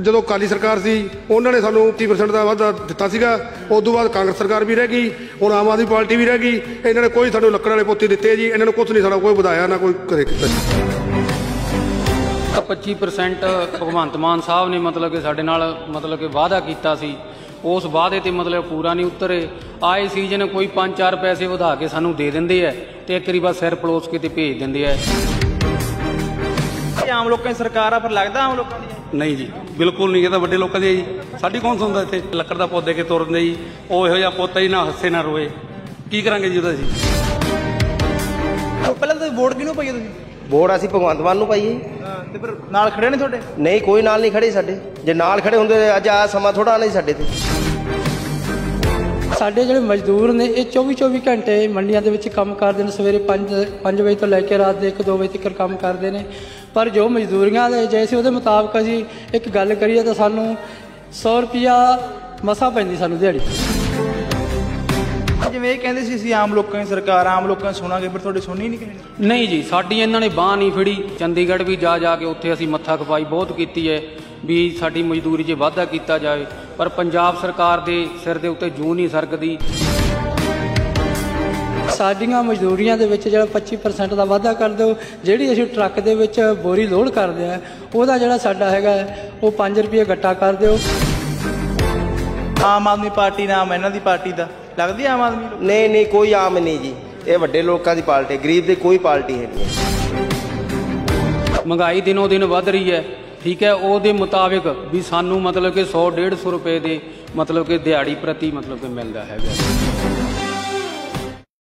ਜਦੋਂ ਕਾਲੀ ਸਰਕਾਰ ਸੀ, ਉਹਨਾਂ ਨੇ ਸਾਨੂੰ 30% ਦਾ ਵਾਅਦਾ ਦਿੱਤਾ ਸੀਗਾ। ਉਸ ਤੋਂ ਬਾਅਦ ਕਾਂਗਰਸ ਸਰਕਾਰ ਵੀ ਰਹਿ ਗਈ, ਹੁਣ ਆਮ ਆਦਮੀ ਪਾਰਟੀ ਵੀ ਰਹਿ ਗਈ। ਇਹਨਾਂ ਨੇ ਕੋਈ ਸਾਨੂੰ ਲੱਕੜ ਵਾਲੇ ਪੋਤੇ ਦਿੱਤੇ ਜੀ, ਇਹਨਾਂ ਨੂੰ ਕੁਝ ਨਹੀਂ, ਸਾਡਾ ਕੋਈ ਵਧਾਇਆ ਨਾ ਕੋਈ ਕਰੇ ਕੀਤਾ ਜੀ। ਤਾਂ 25% ਭਗਵੰਤ ਮਾਨ ਸਾਹਿਬ ਨੇ ਮਤਲਬ ਕਿ ਸਾਡੇ ਨਾਲ ਮਤਲਬ ਕਿ ਵਾਅਦਾ ਕੀਤਾ ਸੀ। ਉਸ ਵਾਅਦੇ ਤੇ ਮਤਲਬ ਪੂਰਾ ਨਹੀਂ ਉਤਰੇ। ਆਏ ਸੀਜ਼ਨ ਕੋਈ 5-4 ਪੈਸੇ ਵਧਾ ਕੇ ਸਾਨੂੰ ਦੇ ਦਿੰਦੇ ਐ ਤੇ ਇੱਕ ਵਾਰੀ ਸਿਰ ਪਲੋਸ ਕੇ ਤੇ ਭੇਜ ਦਿੰਦੇ ਐ ਇਹ ਆਮ ਲੋਕਾਂ ਦੀ ਸਰਕਾਰ ਆ ਫਿਰ ਲੱਗਦਾ ਆਮ ਲੋਕਾਂ ਦੀ ਨਹੀਂ ਜੀ ਬਿਲਕੁਲ ਨਹੀਂ ਇਹ ਤਾਂ ਵੱਡੇ ਲੋਕਾਂ ਦੀ ਹੈ ਜੀ। ਸਾਡੀ ਕੌਣ ਸੁਣਦਾ ਇੱਥੇ? ਲੱਕੜ ਦਾ ਪੌਦੇ ਕੇ ਤੋੜਦੇ ਜੀ। ਉਹ ਇਹੋ ਜਿਹਾ ਪੋਤਾ ਹੀ ਨਾ ਹੱਸੇ ਨਾ ਰੋਏ। ਕੀ ਕਰਾਂਗੇ ਜੀ ਉਹਦਾ ਜੀ? ਪਹਿਲਾਂ ਤਾਂ ਵੋਟ ਕਿਹਨੂੰ ਪਾਈ ਆ ਤੁਸੀਂ? ਵੋਟ ਅਸੀਂ ਭਗਵੰਤ ਮਾਨ ਨੂੰ ਪਾਈਏ ਹਾਂ, ਤੇ ਫਿਰ ਨਾਲ ਖੜੇ ਨੇ ਤੁਹਾਡੇ? ਨਹੀਂ ਕੋਈ ਨਾਲ ਨਹੀਂ ਖੜੇ ਸਾਡੇ। ਜੇ ਨਾਲ ਖੜੇ ਹੁੰਦੇ ਅੱਜ ਆ ਸਮਾਂ ਥੋੜਾ ਨਹੀਂ ਸਾਡੇ ਤੇ। ਸਾਡੇ ਜਿਹੜੇ ਮਜ਼ਦੂਰ ਨੇ ਇਹ 24 24 ਘੰਟੇ ਮੰਡੀਆਂ ਦੇ ਵਿੱਚ ਕੰਮ ਕਰਦੇ ਨੇ। ਸਵੇਰੇ 5 5 ਵਜੇ ਤੋਂ ਲੈ ਕੇ ਰਾਤ ਦੇ 1 2 ਵਜੇ ਤੱਕ ਕੰਮ ਕਰਦੇ ਨੇ। ਪਰ ਜੋ ਮਜ਼ਦੂਰੀਆਂ ਦੇ ਜੈਸੇ ਉਹਦੇ ਮੁਤਾਬਕ ਅਸੀਂ ਇੱਕ ਗੱਲ ਕਰੀਏ ਤਾਂ ਸਾਨੂੰ 100 ਰੁਪਿਆ ਮਸਾ ਪੈਂਦੀ ਸਾਨੂੰ ਦਿਹਾੜੀ। ਜਿਵੇਂ ਇਹ ਕਹਿੰਦੇ ਸੀ ਅਸੀਂ ਆਮ ਲੋਕਾਂ ਦੀ ਸਰਕਾਰ ਆਮ ਲੋਕਾਂ ਸੁਣਾਂਗੇ ਫਿਰ ਤੁਹਾਡੀ ਸੁਣੀ ਨਹੀਂ ਕਿਸੇ ਨਹੀਂ ਜੀ ਸਾਡੀ ਇਹਨਾਂ ਨੇ ਬਾਹ ਨਹੀਂ ਫੜੀ। ਚੰਡੀਗੜ੍ਹ ਵੀ ਜਾ ਜਾ ਕੇ ਉੱਥੇ ਅਸੀਂ ਮੱਥਾ ਖਪਾਈ ਬਹੁਤ ਕੀਤੀ ਹੈ ਵੀ ਸਾਡੀ ਮਜ਼ਦੂਰੀ 'ਚ ਵਾਧਾ ਕੀਤਾ ਜਾਵੇ ਪਰ ਪੰਜਾਬ ਸਰਕਾਰ ਦੇ ਸਿਰ ਦੇ ਉੱਤੇ ਜੂੰ ਨਹੀਂ ਸਰਕਦੀ। ਸਾਡੀਆਂ ਮਜ਼ਦੂਰੀਆਂ ਦੇ ਵਿੱਚ ਜਿਹੜਾ 25% ਦਾ ਵਾਧਾ ਕਰ ਦਿਓ ਜਿਹੜੀ ਅਸੀਂ ਟਰੱਕ ਦੇ ਵਿੱਚ ਬੋਰੀ ਲੋਡ ਕਰਦੇ ਆ ਉਹਦਾ ਜਿਹੜਾ ਸਾਡਾ ਹੈਗਾ ਉਹ 5 ਰੁਪਏ ਗੱਟਾ ਕਰ ਦਿਓ। ਆਮ ਆਦਮੀ ਪਾਰਟੀ ਨਾਮ ਇਹਨਾਂ ਦੀ ਪਾਰਟੀ ਦਾ ਲੱਗਦੀ ਆਮ ਆਦਮੀ ਨਹੀਂ ਨਹੀਂ ਕੋਈ ਆਮ ਨਹੀਂ ਜੀ। ਇਹ ਵੱਡੇ ਲੋਕਾਂ ਦੀ ਪਾਰਟੀ ਹੈ, ਗਰੀਬ ਦੀ ਕੋਈ ਪਾਰਟੀ ਹੈ ਨਹੀਂ। ਮਹਿੰਗਾਈ ਦਿਨੋਂ ਦਿਨ ਵੱਧ ਰਹੀ ਹੈ। ਠੀਕ ਹੈ, ਉਹਦੇ ਮੁਤਾਬਿਕ ਵੀ ਸਾਨੂੰ ਮਤਲਬ ਕਿ 100 150 ਰੁਪਏ ਦੇ ਮਤਲਬ ਕਿ ਦਿਹਾੜੀ ਪ੍ਰਤੀ ਮਤਲਬ ਕਿ ਮਿਲਦਾ ਹੈਗਾ।